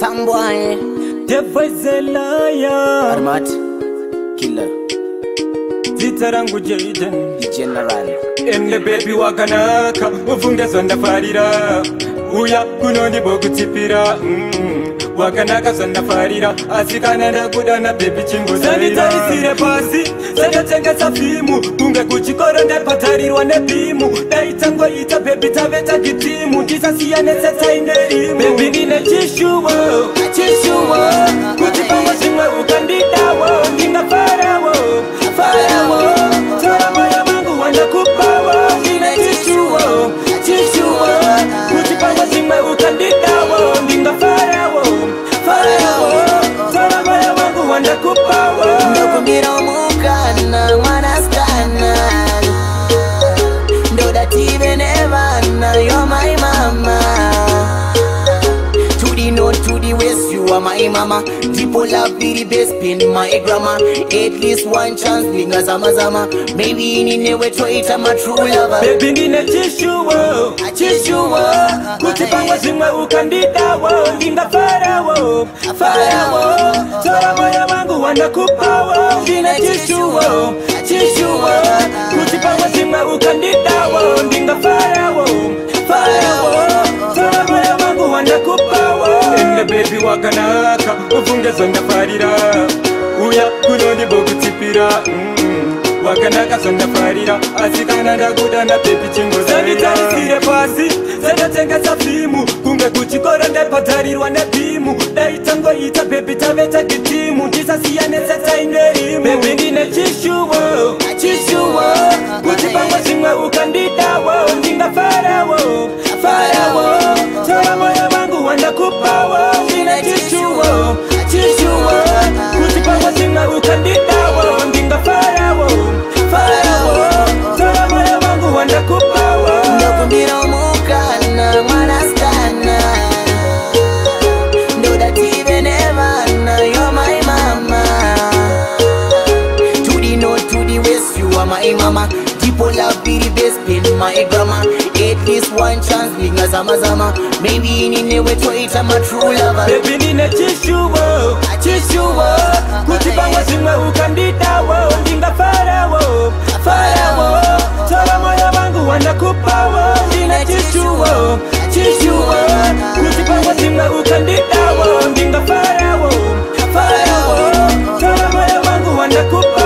samboae tefazelaya armat kila dzitsaranguja general ende bebi wakanaka ufungezvandafarira uya kunondibokutipira mm. wakanaka zvandafarira asi kana ndakuda nabebi chingozavitarisire pasi sandatengesa fimu kunge kuchikoro ndapatarirwa nebimu daitangoita bebi tave tagitimu ndisasiya nesetainerimu nechishuwo chishuwo kuti pamwe zvimwe ukandidawo ndinga farawo farawo tora moyo vangu wanda kupawo ndine chishuwo chishuwo kuti pamwe zvimwe ukandidawo ndinga farawo farawo tora moyo vangu wanda kupawo ndokumirawo mukanamo kuwa maemama ndipo lapiri bespin maegrama atleast one chance ndingazamazama maybe ininewe toita matrulavaeiiuipanga zimwe ukandidawo ndingafarawo farawo tora moyo wangu wandakupawo ndine chishuwo chishu wakanaka ufunge zvandafarira uya kunondibokutipira mm. wakanaka zvandafarira asi kana ndakuda napepi chingozavitarisire pasi sandatenga safimu kunge kuchikoro ndaipatarirwa nebhimu dai tangoita pepi tave tagitimu ndisasiya nesetainderimu bebindine chishuwo chishuwo kuti pangwa zvimwe ukandidawo ndingafarawo far turn it down, oh, I'm king of fire, oh, fire, oh. Toa moyo wangu wanakupa, oh. Ndo kundi na umukana, mwanaskana. Ndo dative you're my mama. To the north, to the west, you are my mama. People be the best, pin my grandma. At least one chance, nigga zama zama. Maybe nine wetu ita my true lover. Baby nine chishuwa, chishuwa. zvivanga zvimwe ukanditawo ndinga farawo farawo tora moyo vangu wandakupawo ndina chishuwo chishuwo kuzvivanga zvimwe ukanditawo ndinga farawo farawo tora moyo vangu wandakupawo